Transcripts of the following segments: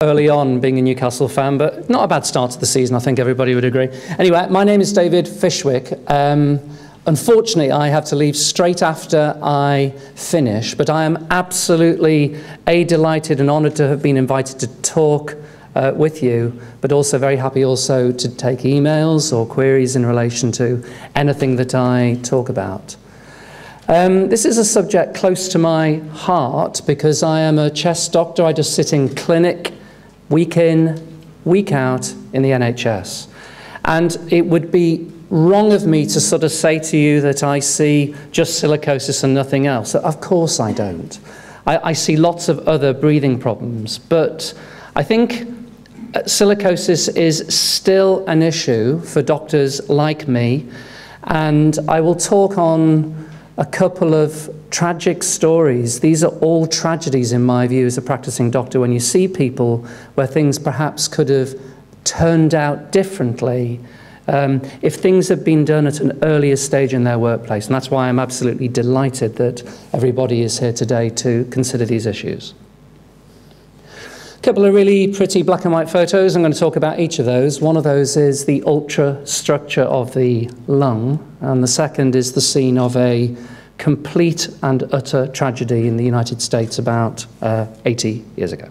early on being a Newcastle fan, but not a bad start to the season, I think everybody would agree. Anyway, my name is David Fishwick. Um, unfortunately, I have to leave straight after I finish, but I am absolutely A, delighted and honoured to have been invited to talk uh, with you, but also very happy also to take emails or queries in relation to anything that I talk about. Um, this is a subject close to my heart because I am a chest doctor. I just sit in clinic week in, week out in the NHS. And it would be wrong of me to sort of say to you that I see just silicosis and nothing else. Of course I don't. I, I see lots of other breathing problems. But I think uh, silicosis is still an issue for doctors like me. And I will talk on a couple of tragic stories. These are all tragedies, in my view, as a practicing doctor, when you see people where things perhaps could have turned out differently um, if things had been done at an earlier stage in their workplace. And that's why I'm absolutely delighted that everybody is here today to consider these issues. Couple of really pretty black and white photos. I'm going to talk about each of those. One of those is the ultra structure of the lung, and the second is the scene of a complete and utter tragedy in the United States about uh, 80 years ago.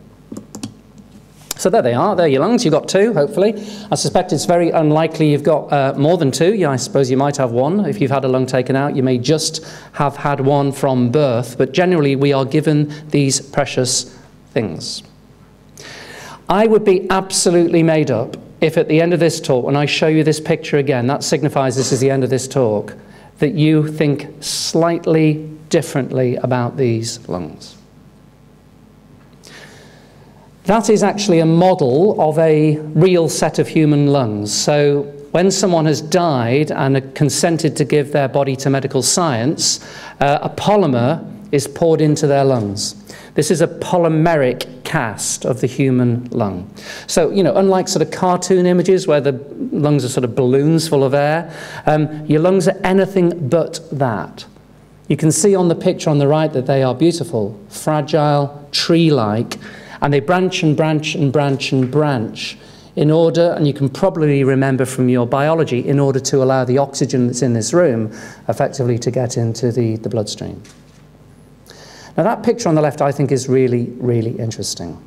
So there they are, there are your lungs, you've got two, hopefully. I suspect it's very unlikely you've got uh, more than two. Yeah, I suppose you might have one. If you've had a lung taken out, you may just have had one from birth, but generally we are given these precious things. I would be absolutely made up if at the end of this talk, when I show you this picture again, that signifies this is the end of this talk, that you think slightly differently about these lungs. That is actually a model of a real set of human lungs. So when someone has died and consented to give their body to medical science, uh, a polymer is poured into their lungs. This is a polymeric cast of the human lung. So, you know, unlike sort of cartoon images where the lungs are sort of balloons full of air, um, your lungs are anything but that. You can see on the picture on the right that they are beautiful, fragile, tree-like, and they branch and branch and branch and branch in order, and you can probably remember from your biology, in order to allow the oxygen that's in this room effectively to get into the, the bloodstream. Now, that picture on the left, I think, is really, really interesting.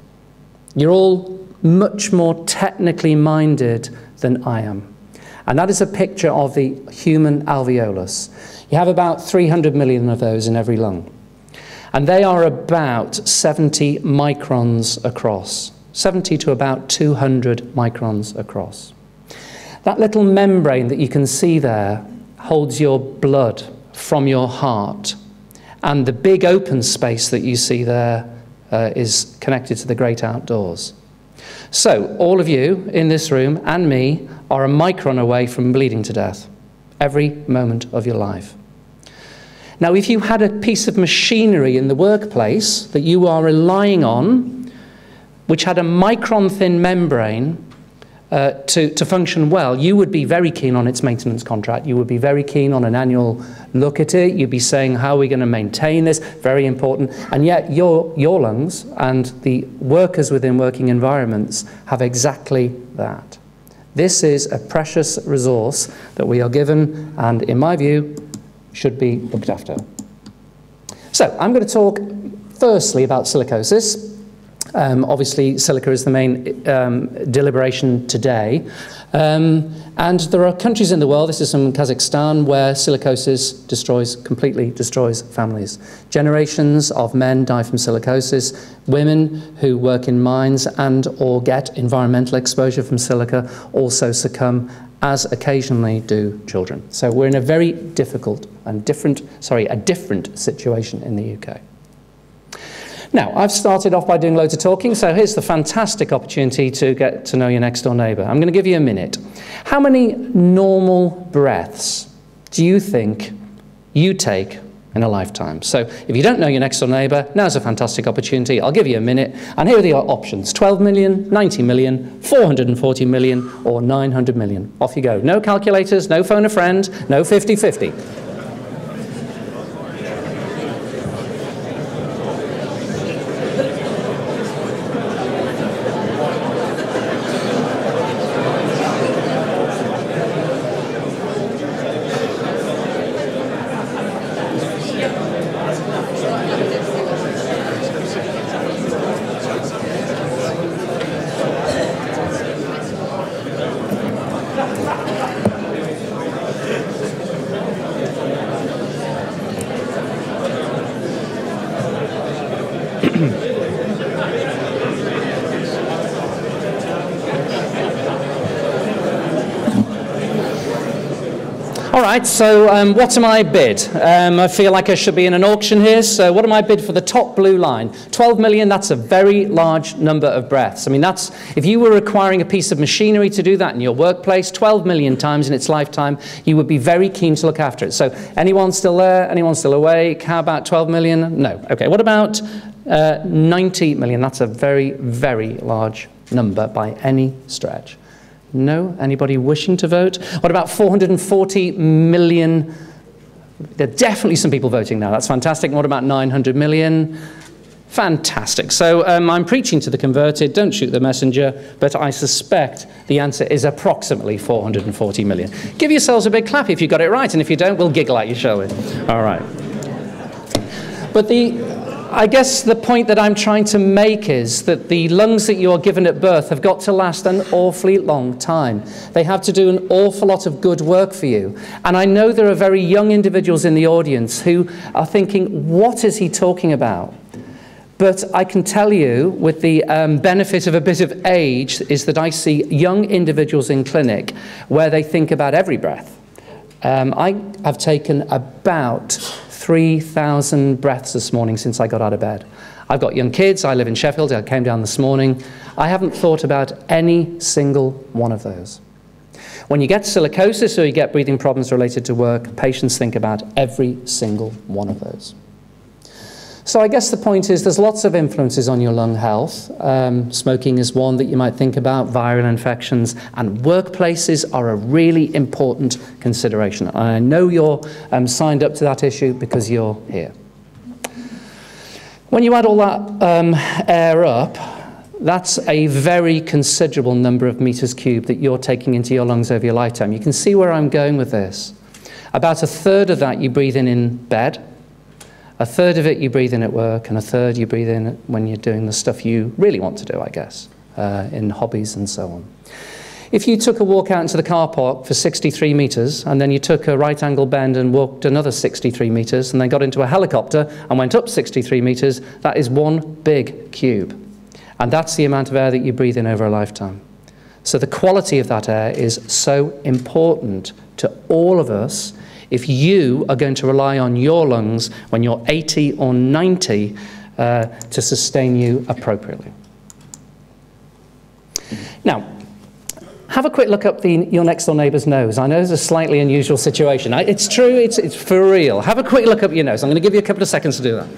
You're all much more technically minded than I am. And that is a picture of the human alveolus. You have about 300 million of those in every lung. And they are about 70 microns across, 70 to about 200 microns across. That little membrane that you can see there holds your blood from your heart and the big open space that you see there uh, is connected to the great outdoors. So, all of you in this room and me are a micron away from bleeding to death every moment of your life. Now, if you had a piece of machinery in the workplace that you are relying on, which had a micron thin membrane, uh, to, to function well, you would be very keen on its maintenance contract. You would be very keen on an annual look at it. You'd be saying, how are we going to maintain this? Very important. And yet your, your lungs and the workers within working environments have exactly that. This is a precious resource that we are given and, in my view, should be looked after. So I'm going to talk firstly about silicosis, um, obviously, silica is the main um, deliberation today. Um, and there are countries in the world, this is from Kazakhstan, where silicosis destroys, completely destroys families. Generations of men die from silicosis. Women who work in mines and or get environmental exposure from silica also succumb, as occasionally do children. So we're in a very difficult and different, sorry, a different situation in the UK. Now, I've started off by doing loads of talking, so here's the fantastic opportunity to get to know your next door neighbour. I'm going to give you a minute. How many normal breaths do you think you take in a lifetime? So if you don't know your next door neighbour, now's a fantastic opportunity. I'll give you a minute, and here are the options 12 million, 90 million, 440 million, or 900 million. Off you go. No calculators, no phone a friend, no 50 50. Right, so um, what am I bid? Um, I feel like I should be in an auction here. So what am I bid for the top blue line? 12 million, that's a very large number of breaths. I mean, that's, if you were requiring a piece of machinery to do that in your workplace, 12 million times in its lifetime, you would be very keen to look after it. So anyone still there? Anyone still awake? How about 12 million? No. Okay, what about uh, 90 million? That's a very, very large number by any stretch. No? Anybody wishing to vote? What about 440 million? There are definitely some people voting now. That's fantastic. what about 900 million? Fantastic. So um, I'm preaching to the converted. Don't shoot the messenger. But I suspect the answer is approximately 440 million. Give yourselves a big clap if you got it right. And if you don't, we'll giggle at you, shall we? All right. But the I guess the point that I'm trying to make is that the lungs that you are given at birth have got to last an awfully long time. They have to do an awful lot of good work for you. And I know there are very young individuals in the audience who are thinking, what is he talking about? But I can tell you, with the um, benefit of a bit of age, is that I see young individuals in clinic where they think about every breath. Um, I have taken about 3,000 breaths this morning since I got out of bed. I've got young kids. I live in Sheffield. I came down this morning. I haven't thought about any single one of those. When you get silicosis or you get breathing problems related to work, patients think about every single one of those. So I guess the point is there's lots of influences on your lung health. Um, smoking is one that you might think about, viral infections, and workplaces are a really important consideration. I know you're um, signed up to that issue because you're here. When you add all that um, air up, that's a very considerable number of meters cubed that you're taking into your lungs over your lifetime. You can see where I'm going with this. About a third of that you breathe in in bed, a third of it you breathe in at work, and a third you breathe in when you're doing the stuff you really want to do, I guess, uh, in hobbies and so on. If you took a walk out into the car park for 63 metres, and then you took a right angle bend and walked another 63 metres, and then got into a helicopter and went up 63 metres, that is one big cube. And that's the amount of air that you breathe in over a lifetime. So the quality of that air is so important to all of us if you are going to rely on your lungs when you're 80 or 90 uh, to sustain you appropriately. Now, have a quick look up the, your next door neighbour's nose. I know it's a slightly unusual situation. It's true, it's, it's for real. Have a quick look up your nose. I'm going to give you a couple of seconds to do that.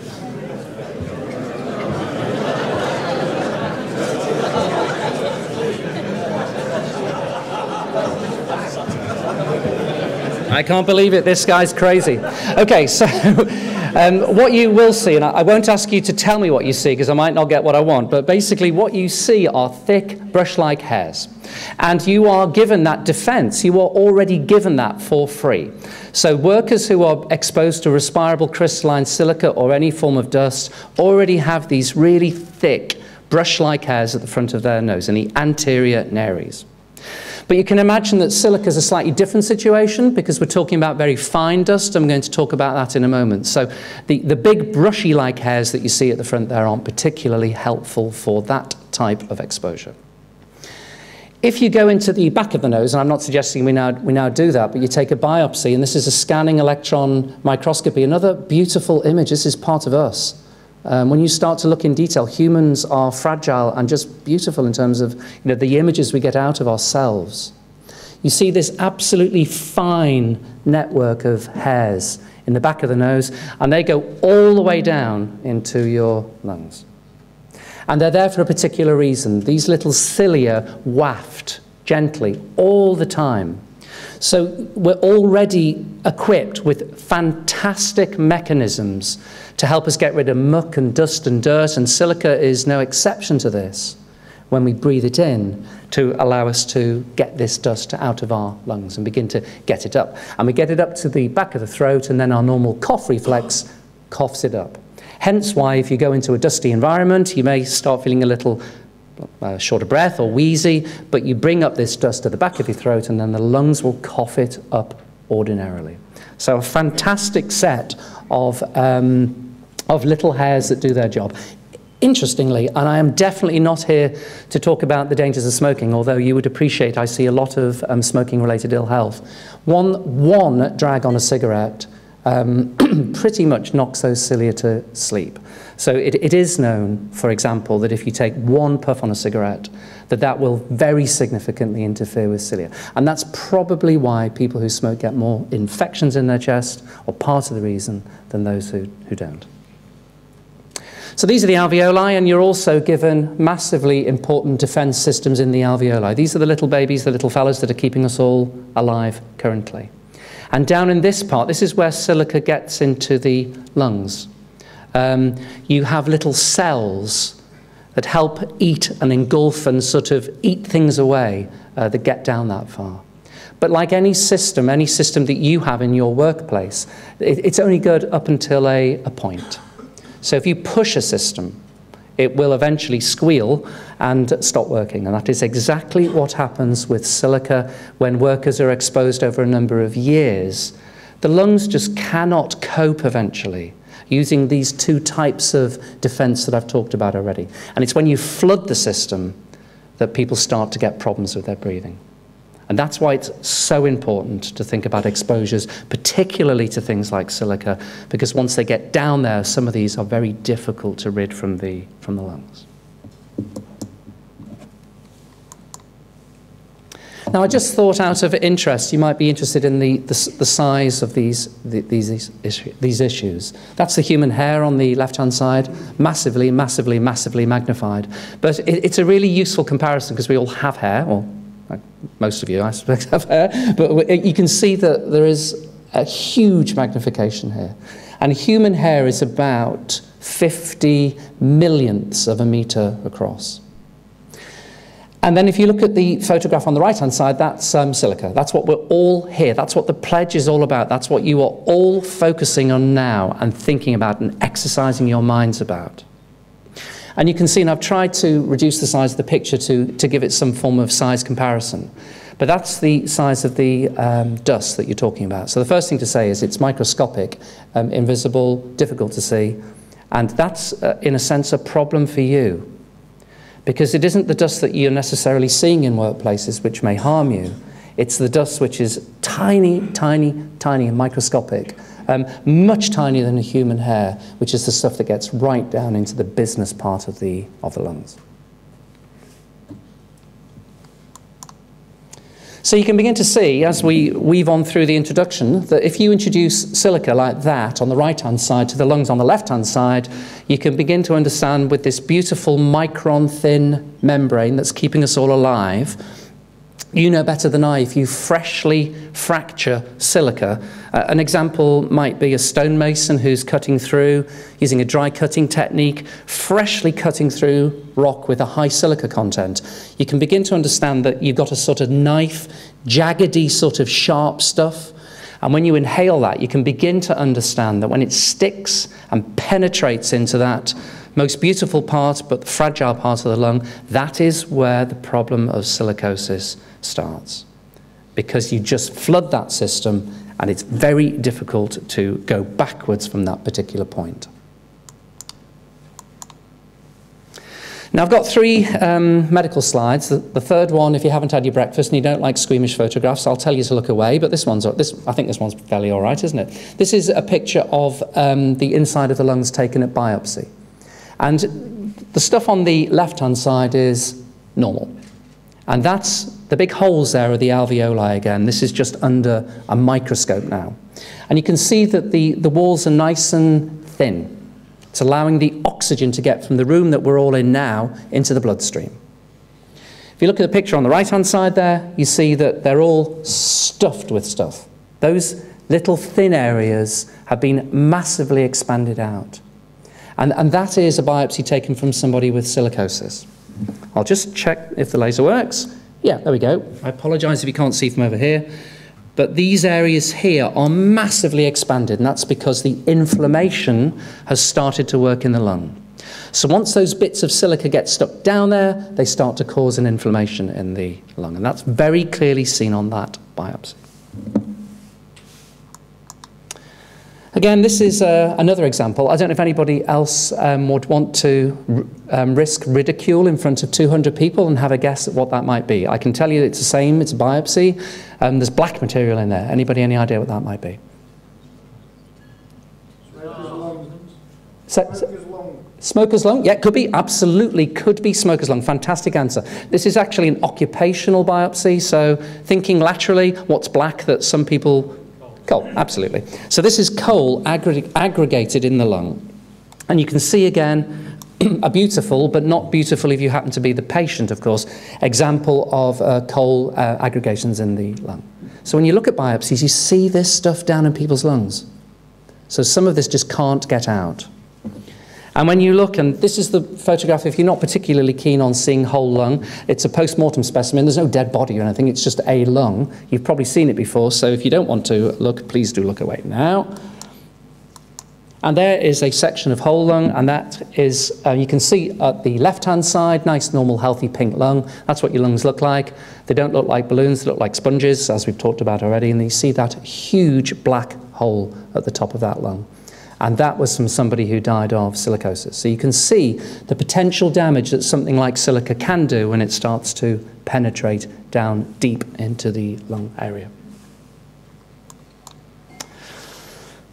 I can't believe it. This guy's crazy. Okay, so um, what you will see, and I, won't ask you to tell me what you see because I might not get what I want, but basically what you see are thick, brush-like hairs. And you are given that defense. You are already given that for free. So workers who are exposed to respirable crystalline silica or any form of dust already have these really thick, brush-like hairs at the front of their nose in the anterior nares. But you can imagine that silica is a slightly different situation because we're talking about very fine dust. I'm going to talk about that in a moment. So the, the big brushy-like hairs that you see at the front there aren't particularly helpful for that type of exposure. If you go into the back of the nose, and I'm not suggesting we now, we now do that, but you take a biopsy, and this is a scanning electron microscopy, another beautiful image. This is part of us. Um, when you start to look in detail, humans are fragile and just beautiful in terms of you know, the images we get out of ourselves. You see this absolutely fine network of hairs in the back of the nose, and they go all the way down into your lungs. And they're there for a particular reason. These little cilia waft gently all the time. So we're already equipped with fantastic mechanisms to help us get rid of muck and dust and dirt, and silica is no exception to this when we breathe it in to allow us to get this dust out of our lungs and begin to get it up. And we get it up to the back of the throat, and then our normal cough reflex coughs it up. Hence why if you go into a dusty environment, you may start feeling a little uh, short of breath or wheezy, but you bring up this dust to the back of your throat and then the lungs will cough it up ordinarily. So a fantastic set of um, of little hairs that do their job. interestingly, and I am definitely not here to talk about the dangers of smoking, although you would appreciate I see a lot of um, smoking related ill health. One, one drag on a cigarette um, pretty much knocks those cilia to sleep. So it, it is known, for example, that if you take one puff on a cigarette, that that will very significantly interfere with cilia. And that's probably why people who smoke get more infections in their chest, or part of the reason, than those who, who don't. So these are the alveoli, and you're also given massively important defense systems in the alveoli. These are the little babies, the little fellas that are keeping us all alive currently. And down in this part, this is where silica gets into the lungs. Um, you have little cells that help eat and engulf and sort of eat things away uh, that get down that far. But like any system, any system that you have in your workplace, it, it's only good up until a, a point. So if you push a system, it will eventually squeal and stop working. And that is exactly what happens with silica when workers are exposed over a number of years. The lungs just cannot cope eventually using these two types of defense that I've talked about already. And it's when you flood the system that people start to get problems with their breathing. And that's why it's so important to think about exposures, particularly to things like silica, because once they get down there, some of these are very difficult to rid from the, from the lungs. Now, I just thought out of interest, you might be interested in the, the, the size of these, the, these, these issues. That's the human hair on the left-hand side, massively, massively, massively magnified. But it, it's a really useful comparison because we all have hair, or uh, most of you, I suspect, have hair, but you can see that there is a huge magnification here. And human hair is about 50 millionths of a meter across. And then if you look at the photograph on the right-hand side, that's um, silica. That's what we're all here. That's what the pledge is all about. That's what you are all focusing on now and thinking about and exercising your minds about. And you can see, and I've tried to reduce the size of the picture to, to give it some form of size comparison. But that's the size of the um, dust that you're talking about. So the first thing to say is it's microscopic, um, invisible, difficult to see. And that's, uh, in a sense, a problem for you. Because it isn't the dust that you're necessarily seeing in workplaces which may harm you. It's the dust which is tiny, tiny, tiny and microscopic um, much tinier than a human hair, which is the stuff that gets right down into the business part of the, of the lungs. So you can begin to see, as we weave on through the introduction, that if you introduce silica like that on the right-hand side to the lungs on the left-hand side, you can begin to understand with this beautiful micron-thin membrane that's keeping us all alive, you know better than I if you freshly fracture silica. Uh, an example might be a stonemason who's cutting through using a dry cutting technique, freshly cutting through rock with a high silica content. You can begin to understand that you've got a sort of knife, jaggedy sort of sharp stuff. And when you inhale that, you can begin to understand that when it sticks and penetrates into that most beautiful part, but the fragile part of the lung, that is where the problem of silicosis starts. Because you just flood that system and it's very difficult to go backwards from that particular point. Now, I've got three um, medical slides. The, the, third one, if you haven't had your breakfast and you don't like squeamish photographs, I'll tell you to look away. But this one's, this, I think this one's fairly all right, isn't it? This is a picture of um, the inside of the lungs taken at biopsy. And the stuff on the left-hand side is normal. And that's the big holes there are the alveoli again. This is just under a microscope now. And you can see that the, the walls are nice and thin. It's allowing the oxygen to get from the room that we're all in now into the bloodstream. If you look at the picture on the right-hand side there, you see that they're all stuffed with stuff. Those little thin areas have been massively expanded out. And, and that is a biopsy taken from somebody with silicosis. I'll just check if the laser works. Yeah, there we go. I apologise if you can't see from over here. But these areas here are massively expanded, and that's because the inflammation has started to work in the lung. So once those bits of silica get stuck down there, they start to cause an inflammation in the lung. And that's very clearly seen on that biopsy. Again, this is uh, another example. I don't know if anybody else um, would want to um, risk ridicule in front of 200 people and have a guess at what that might be. I can tell you it's the same, it's a biopsy. Um, there's black material in there. Anybody any idea what that might be? So, so, smoker's lung? Yeah, could be. Absolutely could be smoker's lung. Fantastic answer. This is actually an occupational biopsy. So thinking laterally, what's black that some people Coal, absolutely. So this is coal aggregated in the lung. And you can see again a beautiful, but not beautiful if you happen to be the patient, of course, example of uh, coal uh, aggregations in the lung. So when you look at biopsies, you see this stuff down in people's lungs. So some of this just can't get out. And when you look, and this is the photograph, if you're not particularly keen on seeing whole lung, it's a post-mortem specimen. There's no dead body or anything. It's just a lung. You've probably seen it before, so if you don't want to look, please do look away now. And there is a section of whole lung, and that is, uh, you can see at the left-hand side, nice, normal, healthy pink lung. That's what your lungs look like. They don't look like balloons, they look like sponges, as we've talked about already, and you see that huge black hole at the top of that lung and that was from somebody who died of silicosis. So you can see the potential damage that something like silica can do when it starts to penetrate down deep into the lung area.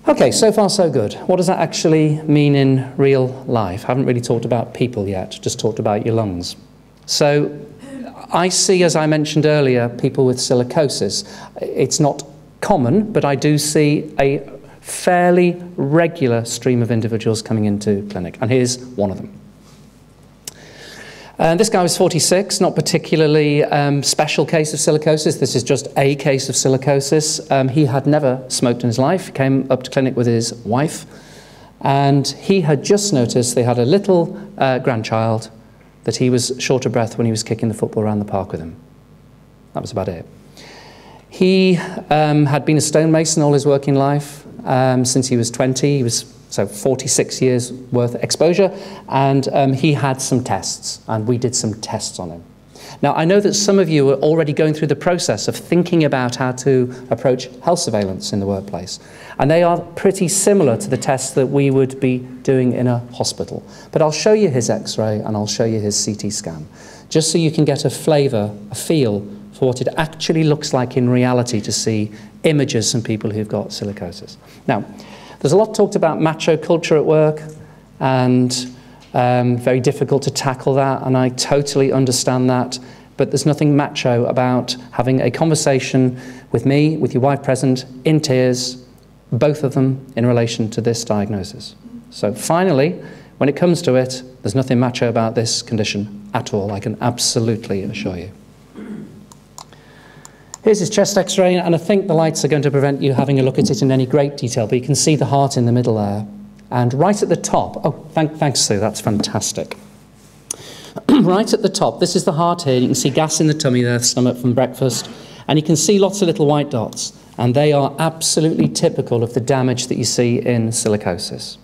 Okay, so far so good. What does that actually mean in real life? I haven't really talked about people yet, just talked about your lungs. So I see, as I mentioned earlier, people with silicosis. It's not common, but I do see a fairly regular stream of individuals coming into clinic, and here's one of them. Uh, this guy was 46, not particularly um, special case of silicosis. This is just a case of silicosis. Um, he had never smoked in his life. He came up to clinic with his wife, and he had just noticed they had a little uh, grandchild that he was short of breath when he was kicking the football around the park with him. That was about it. He um, had been a stonemason all his working life um, since he was 20. He was so 46 years worth of exposure, and um, he had some tests, and we did some tests on him. Now, I know that some of you are already going through the process of thinking about how to approach health surveillance in the workplace. And they are pretty similar to the tests that we would be doing in a hospital. But I'll show you his x ray and I'll show you his CT scan, just so you can get a flavour, a feel for what it actually looks like in reality to see images from people who've got silicosis. Now, there's a lot talked about macho culture at work and um, very difficult to tackle that, and I totally understand that. But there's nothing macho about having a conversation with me, with your wife present, in tears, both of them in relation to this diagnosis. So finally, when it comes to it, there's nothing macho about this condition at all, I can absolutely assure you. Here's his chest x-ray, and I think the lights are going to prevent you having a look at it in any great detail, but you can see the heart in the middle there. And right at the top, oh, thank, thanks, Sue, that's fantastic. right at the top, this is the heart here. You can see gas in the tummy there, stomach from breakfast. And you can see lots of little white dots. And they are absolutely typical of the damage that you see in silicosis.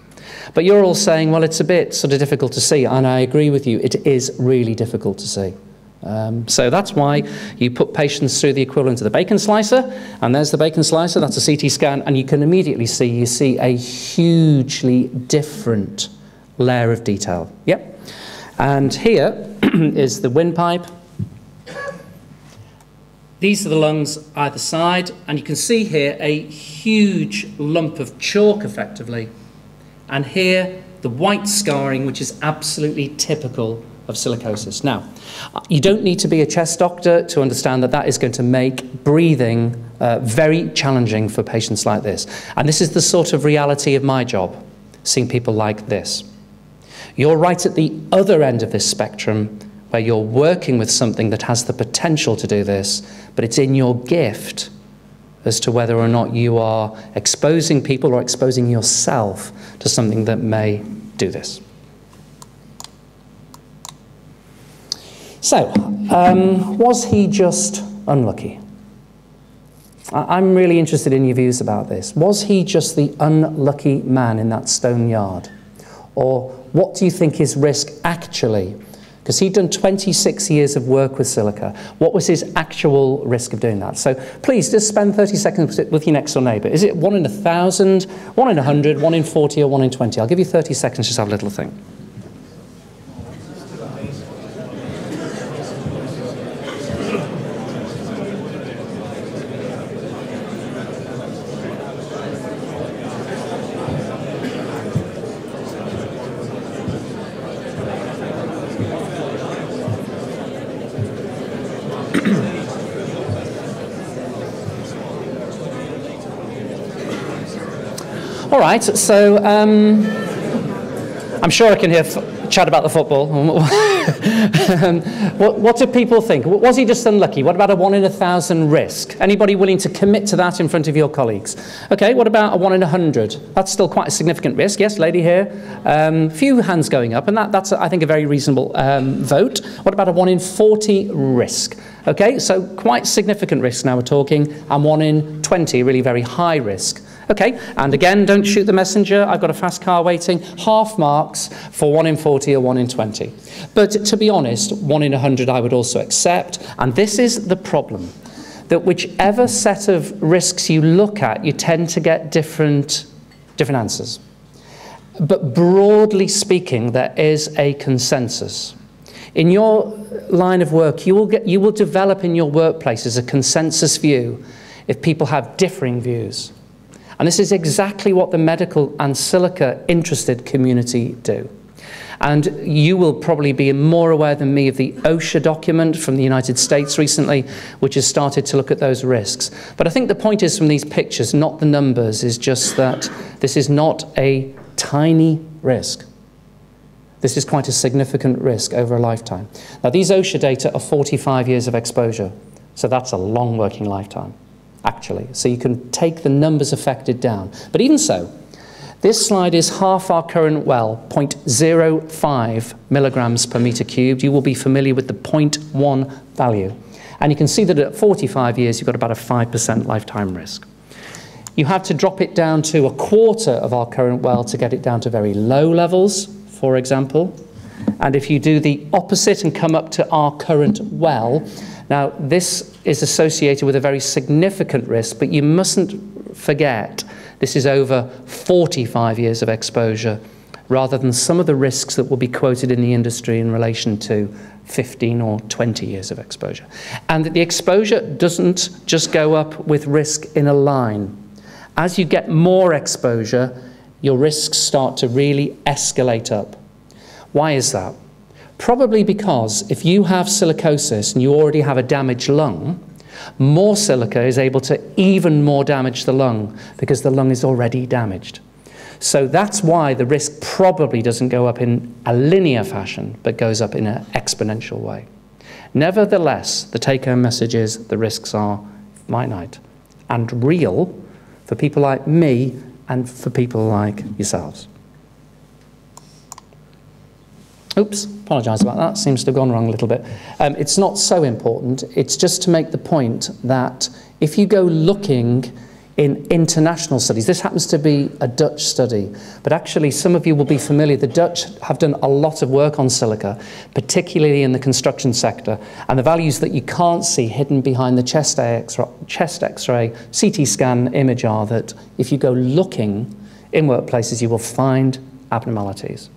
But you're all saying, well, it's a bit sort of difficult to see. And I agree with you, it is really difficult to see. Um, so that's why you put patients through the equivalent of the bacon slicer, and there's the bacon slicer, that's a CT scan, and you can immediately see, you see a hugely different layer of detail. Yep. And here is the windpipe. These are the lungs either side, and you can see here a huge lump of chalk effectively. And here, the white scarring, which is absolutely typical of silicosis. Now, you don't need to be a chest doctor to understand that that is going to make breathing uh, very challenging for patients like this. And this is the sort of reality of my job, seeing people like this. You're right at the other end of this spectrum where you're working with something that has the potential to do this, but it's in your gift as to whether or not you are exposing people or exposing yourself to something that may do this. So, um, was he just unlucky? I'm really interested in your views about this. Was he just the unlucky man in that stone yard? Or what do you think his risk actually because he'd done 26 years of work with silica. What was his actual risk of doing that? So please just spend 30 seconds with your next door neighbour. Is it one in a thousand, one in a hundred, one in 40, or one in 20? I'll give you 30 seconds, just have a little think. All right, so um, I'm sure I can hear chat about the football. um, what, what, do people think? Was he just unlucky? What about a one in a thousand risk? Anybody willing to commit to that in front of your colleagues? Okay, what about a one in a hundred? That's still quite a significant risk. Yes, lady here. Um, few hands going up, and that, that's, I think, a very reasonable um, vote. What about a one in 40 risk? Okay, so quite significant risk now we're talking, and one in 20, really very high risk. Okay, and again, don't shoot the messenger. I've got a fast car waiting. Half marks for 1 in 40 or 1 in 20. But to be honest, 1 in 100 I would also accept. And this is the problem that whichever set of risks you look at, you tend to get different, different answers. But broadly speaking, there is a consensus. In your line of work, you will, get, you will develop in your workplaces a consensus view if people have differing views. And this is exactly what the medical and silica interested community do. And you will probably be more aware than me of the OSHA document from the United States recently, which has started to look at those risks. But I think the point is from these pictures, not the numbers, is just that this is not a tiny risk. This is quite a significant risk over a lifetime. Now, these OSHA data are 45 years of exposure, so that's a long working lifetime actually. So you can take the numbers affected down. But even so, this slide is half our current WEL, 0.05 milligrams per meter cubed. You will be familiar with the 0.1 value. And you can see that at 45 years, you've got about a 5% lifetime risk. You have to drop it down to a quarter of our current WEL to get it down to very low levels, for example. And if you do the opposite and come up to our current WEL, now this is associated with a very significant risk, but you mustn't forget this is over 45 years of exposure rather than some of the risks that will be quoted in the industry in relation to 15 or 20 years of exposure. And that the exposure doesn't just go up with risk in a line. As you get more exposure, your risks start to really escalate up. Why is that? Probably because if you have silicosis and you already have a damaged lung, more silica is able to even more damage the lung because the lung is already damaged. So that's why the risk probably doesn't go up in a linear fashion, but goes up in an exponential way. Nevertheless, the take home message is the risks are finite and real for people like me and for people like yourselves. Oops, apologise about that. Seems to have gone wrong a little bit. Um, it's not so important. It's just to make the point that if you go looking in international studies, this happens to be a Dutch study, but actually some of you will be familiar. The Dutch have done a lot of work on silica, particularly in the construction sector, and the values that you can't see hidden behind the chest X-ray, chest X-ray CT scan image are that if you go looking in workplaces, you will find abnormalities.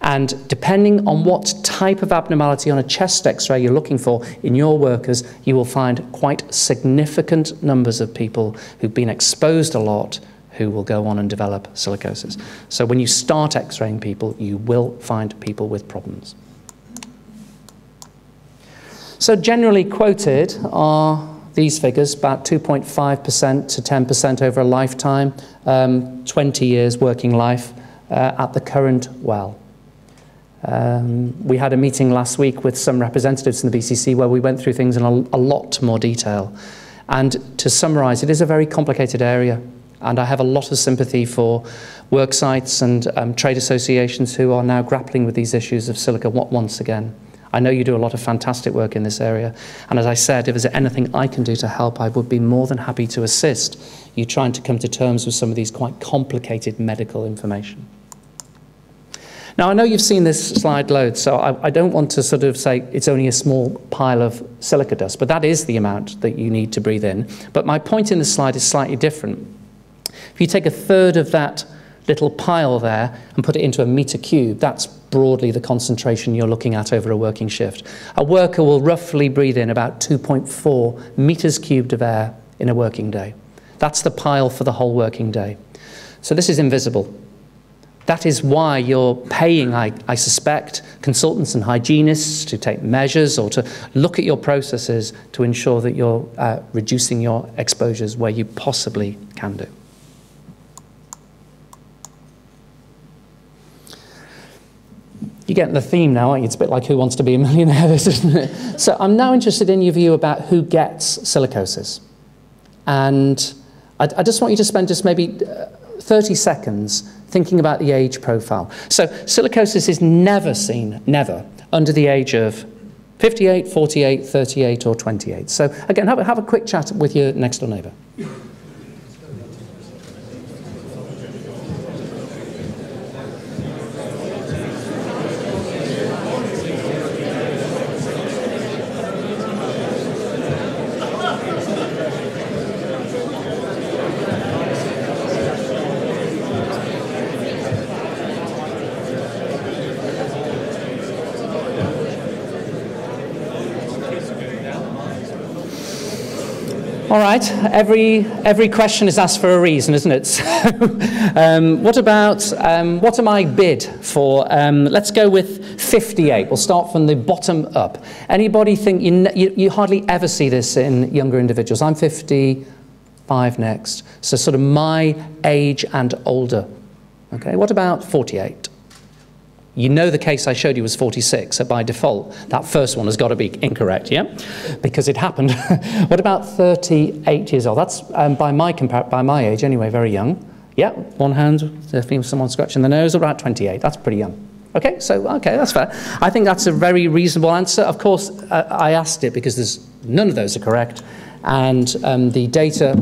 And depending on what type of abnormality on a chest x-ray you're looking for in your workers, you will find quite significant numbers of people who've been exposed a lot who will go on and develop silicosis. So when you start x-raying people, you will find people with problems. So generally quoted are these figures, about 2.5% to 10% over a lifetime, um, 20 years working life uh, at the current WEL. Um, we had a meeting last week with some representatives from the BCC where we went through things in a, a lot more detail. And to summarise, it is a very complicated area. And I have a lot of sympathy for work sites and um, trade associations who are now grappling with these issues of silica once again. I know you do a lot of fantastic work in this area. And as I said, if there's anything I can do to help, I would be more than happy to assist you trying to come to terms with some of these quite complicated medical information. Now, I know you've seen this slide loads, so I, I, don't want to sort of say it's only a small pile of silica dust, but that is the amount that you need to breathe in. But my point in the slide is slightly different. If you take a third of that little pile there and put it into a meter cube, that's broadly the concentration you're looking at over a working shift. A worker will roughly breathe in about 2.4 meters cubed of air in a working day. That's the pile for the whole working day. So this is invisible. That is why you're paying, I, I, suspect, consultants and hygienists to take measures or to look at your processes to ensure that you're uh, reducing your exposures where you possibly can do. You get the theme now, aren't you? It's a bit like Who Wants to Be a Millionaire, isn't it? So I'm now interested in your view about who gets silicosis. And I, I just want you to spend just maybe uh, 30 seconds thinking about the age profile. So silicosis is never seen, never, under the age of 58, 48, 38 or 28. So again, have a, have a quick chat with your next door neighbour. Right, every, every question is asked for a reason, isn't it? So, um, what about, um, what am I bid for? Um, let's go with 58. We'll start from the bottom up. Anybody think, you, you, you hardly ever see this in younger individuals. I'm 55 next, so sort of my age and older. Okay, what about 48? You know the case I showed you was 46, so by default, that first one has got to be incorrect, yeah? Because it happened. what about 38 years old? That's, um, by, my by my age anyway, very young. Yeah, one hand, someone scratching the nose, about 28. That's pretty young. Okay, so, okay, that's fair. I think that's a very reasonable answer. Of course, uh, I asked it because there's, none of those are correct. And um, the data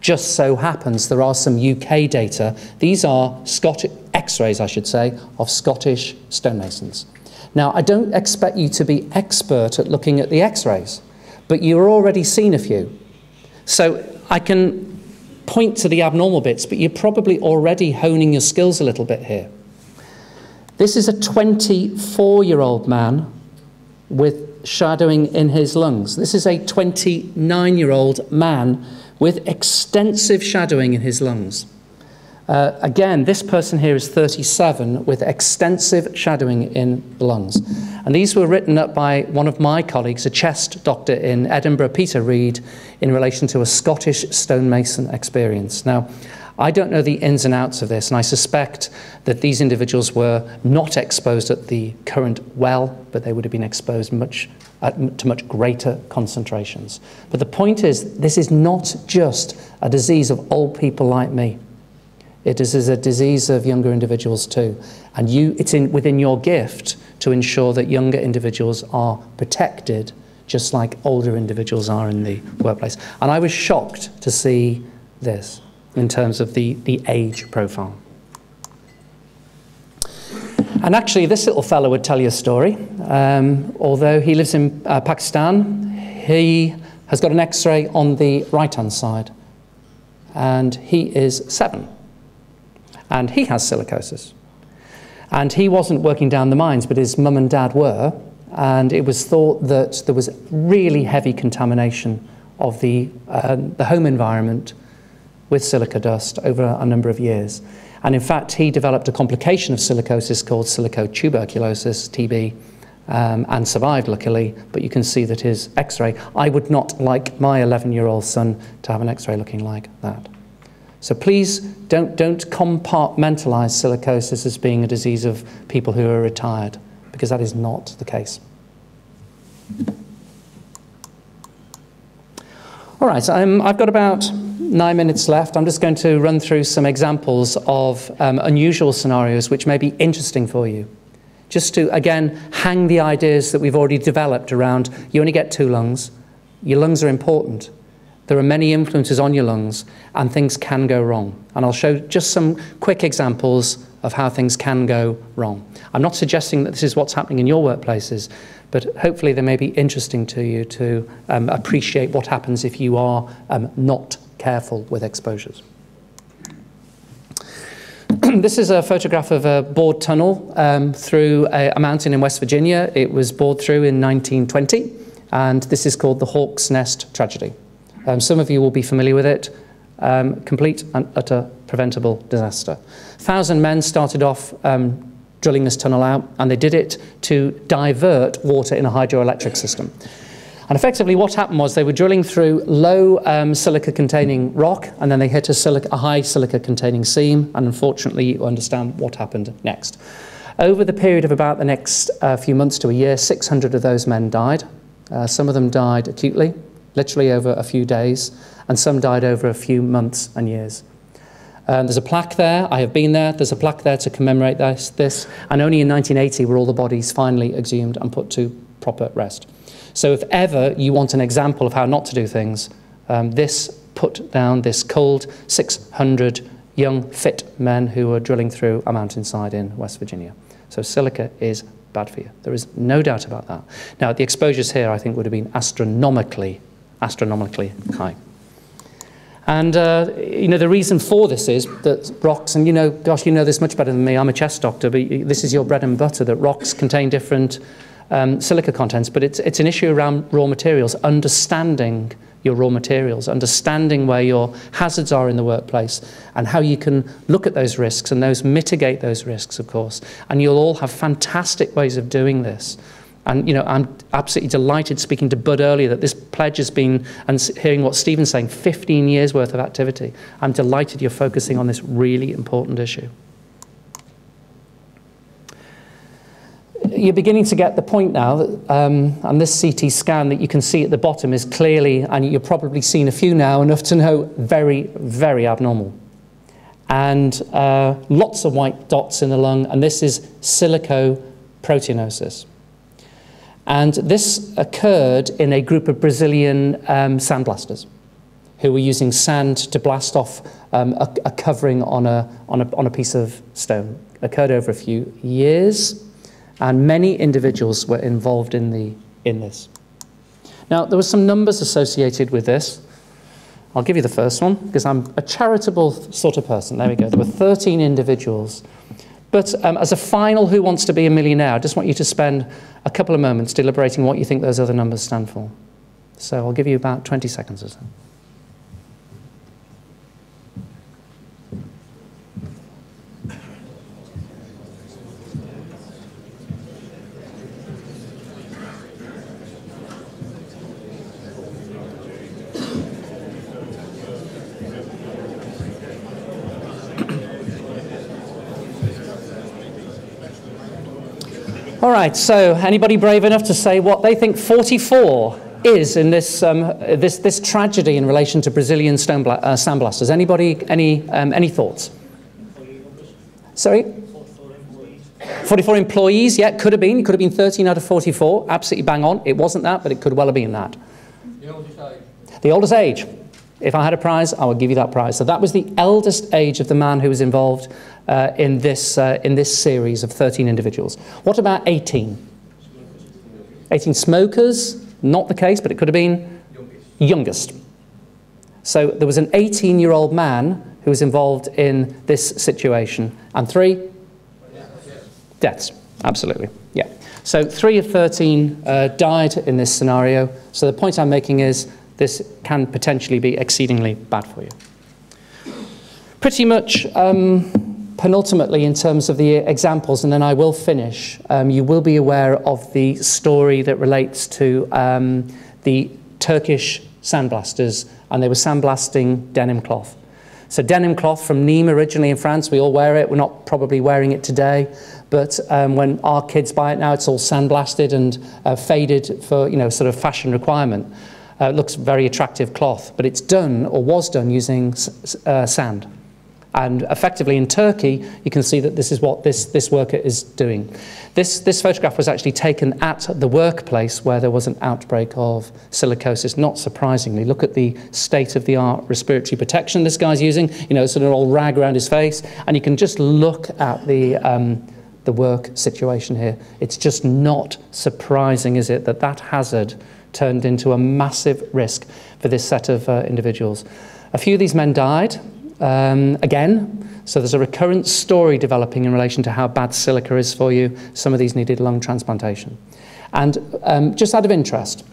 just so happens there are some UK data. These are Scottish x-rays, I should say, of Scottish stonemasons. Now, I don't expect you to be expert at looking at the x-rays, but you've already seen a few. So I can point to the abnormal bits, but you're probably already honing your skills a little bit here. This is a 24-year-old man with shadowing in his lungs. This is a 29-year-old man with extensive shadowing in his lungs. Uh, again, this person here is 37 with extensive shadowing in the lungs. And these were written up by one of my colleagues, a chest doctor in Edinburgh, Peter Reid, in relation to a Scottish stonemason experience. Now, I don't know the ins and outs of this, and I suspect that these individuals were not exposed at the current WEL, but they would have been exposed much, to much greater concentrations. But the point is, this is not just a disease of old people like me. It is, is a disease of younger individuals too. And you, it's in, within your gift to ensure that younger individuals are protected just like older individuals are in the workplace. And I was shocked to see this in terms of the, the age profile. And actually, this little fellow would tell you a story. Um, although he lives in uh, Pakistan, he has got an x ray on the right hand side. And he is seven. And he has silicosis. And he wasn't working down the mines, but his mum and dad were. And it was thought that there was really heavy contamination of the, uh, the home environment with silica dust over a number of years. And in fact, he developed a complication of silicosis called silicotuberculosis, TB, um, and survived luckily. But you can see that his x ray, I would not like my 11 year old son to have an x ray looking like that. So please don't, don't compartmentalize silicosis as being a disease of people who are retired, because that is not the case. All right, um, I've got about nine minutes left. I'm just going to run through some examples of um, unusual scenarios which may be interesting for you. Just to, again, hang the ideas that we've already developed around you only get two lungs, your lungs are important. There are many influences on your lungs, and things can go wrong. And I'll show just some quick examples of how things can go wrong. I'm not suggesting that this is what's happening in your workplaces, but hopefully they may be interesting to you to um, appreciate what happens if you are um, not careful with exposures. this is a photograph of a bored tunnel um, through a, a, mountain in West Virginia. It was bored through in 1920, and this is called the Hawk's Nest tragedy. Um, some of you will be familiar with it. Um, complete and utter preventable disaster. Thousand men started off um, drilling this tunnel out, and they did it to divert water in a hydroelectric system. And effectively, what happened was they were drilling through low um, silica containing rock, and then they hit a, silica, a high silica containing seam, and unfortunately, you understand what happened next. Over the period of about the next uh, few months to a year, 600 of those men died. Uh, some of them died acutely, literally over a few days, and some died over a few months and years. Um, there's a plaque there. I have been there. There's a plaque there to commemorate this, this. And only in 1980 were all the bodies finally exhumed and put to proper rest. So if ever you want an example of how not to do things, um, this put down this cold 600 young, fit men who were drilling through a mountainside in West Virginia. So silica is bad for you. There is no doubt about that. Now, the exposures here, I think, would have been astronomically, astronomically high. And, uh, you know, the reason for this is that rocks, and, you know, gosh, you know this much better than me, I'm a chest doctor, but this is your bread and butter, that rocks contain different um, silica contents, but it's, it's an issue around raw materials, understanding your raw materials, understanding where your hazards are in the workplace and how you can look at those risks and those mitigate those risks, of course. And you'll all have fantastic ways of doing this. And you know, I'm absolutely delighted speaking to Bud earlier that this pledge has been, and hearing what Stephen's saying, 15 years worth of activity. I'm delighted you're focusing on this really important issue. you're beginning to get the point now that, um, and this CT scan that you can see at the bottom is clearly, and you've probably seen a few now, enough to know very, very abnormal. And uh, lots of white dots in the lung, and this is silicoproteinosis. And this occurred in a group of Brazilian um, sandblasters who were using sand to blast off um, a, a, covering on a, on, a, on a piece of stone. It occurred over a few years and many individuals were involved in, the, in this. Now, there were some numbers associated with this. I'll give you the first one because I'm a charitable sort of person. There we go. There were 13 individuals. But um, as a final Who Wants to Be a Millionaire, I just want you to spend a couple of moments deliberating what you think those other numbers stand for. So I'll give you about 20 seconds or so. All right, so anybody brave enough to say what they think 44 is in this, um, this, this tragedy in relation to Brazilian stone bla- uh, sandblasters? Anybody, any, um, any thoughts? Sorry? 44 employees, yeah, could have been. It could have been 13 out of 44. Absolutely bang on. It wasn't that, but it could well have been that. The oldest age. The oldest age. If I had a prize, I would give you that prize. So that was the eldest age of the man who was involved uh, in, this, uh, in this series of 13 individuals. What about 18? 18 smokers, not the case, but it could have been youngest. youngest. So there was an 18 year old man who was involved in this situation. And three? Deaths, absolutely, yeah. So three of 13 uh, died in this scenario. So the point I'm making is this can potentially be exceedingly bad for you. Pretty much um, penultimately, in terms of the examples, and then I will finish, um, you will be aware of the story that relates to um, the Turkish sandblasters, and they were sandblasting denim cloth. So denim cloth from Nîmes originally in France, we all wear it. We're not probably wearing it today, but um, when our kids buy it now, it's all sandblasted and uh, faded for you know sort of fashion requirement. Uh, it looks very attractive cloth, but it's done or was done using uh, sand. And effectively in Turkey, you can see that this is what this, this worker is doing. This, this photograph was actually taken at the workplace where there was an outbreak of silicosis, not surprisingly. Look at the state-of-the-art respiratory protection this guy's using, you know, sort of all rag around his face, and you can just look at the, um, the work situation here. It's just not surprising, is it, that that hazard turned into a massive risk for this set of uh, individuals. A few of these men died, um, again, so there's a recurrent story developing in relation to how bad silica is for you. Some of these needed lung transplantation. And um, just out of interest,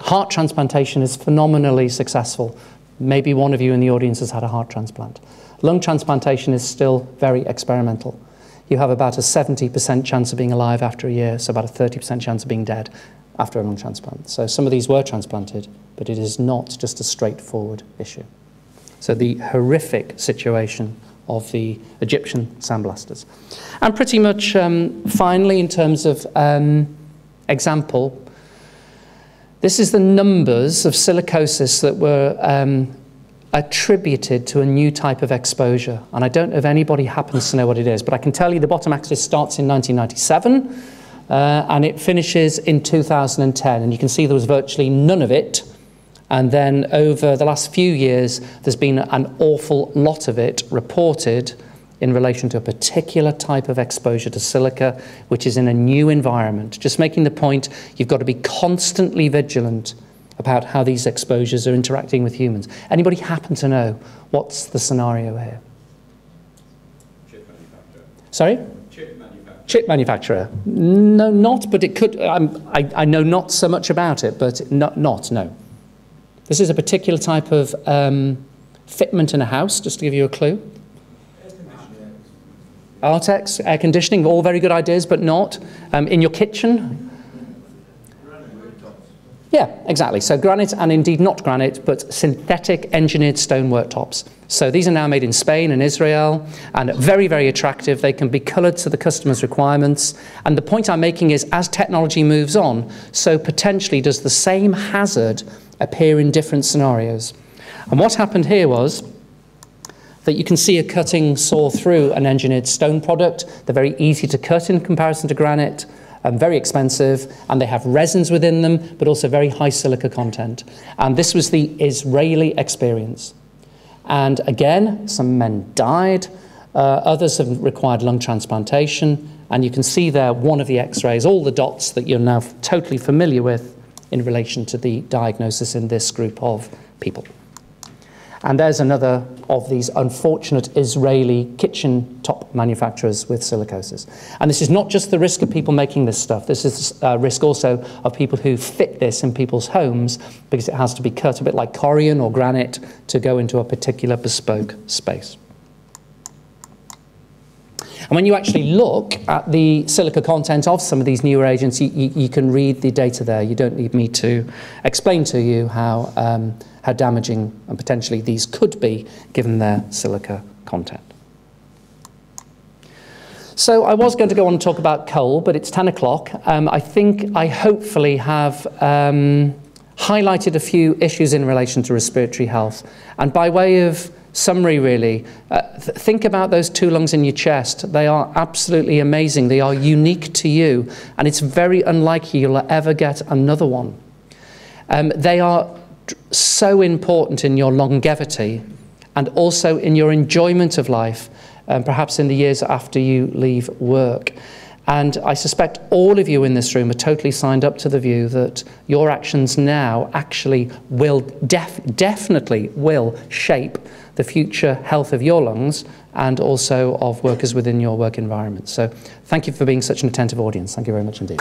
heart transplantation is phenomenally successful. Maybe one of you in the audience has had a heart transplant. Lung transplantation is still very experimental. You have about a 70% chance of being alive after a year, so about a 30% chance of being dead after a lung transplant. So some of these were transplanted, but it is not just a straightforward issue. So the horrific situation of the Egyptian sandblasters. And pretty much um, finally, in terms of um, example, this is the numbers of silicosis that were um, attributed to a new type of exposure. And I don't know if anybody happens to know what it is, but I can tell you the bottom axis starts in 1997 uh, and it finishes in 2010. And you can see there was virtually none of it. And then over the last few years, there's been an awful lot of it reported in relation to a particular type of exposure to silica, which is in a new environment. Just making the point, you've got to be constantly vigilant about how these exposures are interacting with humans. Anybody happen to know what's the scenario here? Chip manufacturer. Sorry? chip manufacturer? No, not, but it could. Um, I, I know not so much about it, but not, not no. This is a particular type of um, fitment in a house, just to give you a clue. Artex, air conditioning, all very good ideas, but not. Um, in your kitchen, yeah, exactly. So granite and indeed not granite, but synthetic engineered stone worktops. So these are now made in Spain and Israel and very, very attractive. They can be coloured to the customer's requirements. And the point I'm making is as technology moves on, so potentially does the same hazard appear in different scenarios. And what happened here was that you can see a cutting saw through an engineered stone product. They're very easy to cut in comparison to granite um, very expensive, and they have resins within them, but also very high silica content. And this was the Israeli experience. And again, some men died, uh, others have required lung transplantation, and you can see there one of the x-rays, all the dots that you're now totally familiar with in relation to the diagnosis in this group of people. And there's another of these unfortunate Israeli kitchen top manufacturers with silicosis. And this is not just the risk of people making this stuff, this is a risk also of people who fit this in people's homes because it has to be cut a bit like corian or granite to go into a particular bespoke space. And when you actually look at the silica content of some of these newer agents, you, you, you can read the data there. You don't need me to explain to you how um, how damaging and potentially these could be given their silica content. So I was going to go on and talk about coal, but it's 10 o'clock. Um, I think I hopefully have um, highlighted a few issues in relation to respiratory health. And by way of summary, really, uh, th think about those two lungs in your chest. They are absolutely amazing. They are unique to you, and it's very unlikely you'll ever get another one. Um, they are so important in your longevity and also in your enjoyment of life, um, perhaps in the years after you leave work. And I suspect all of you in this room are totally signed up to the view that your actions now actually will, def definitely will shape the future health of your lungs and also of workers within your work environment. So thank you for being such an attentive audience. Thank you very much indeed.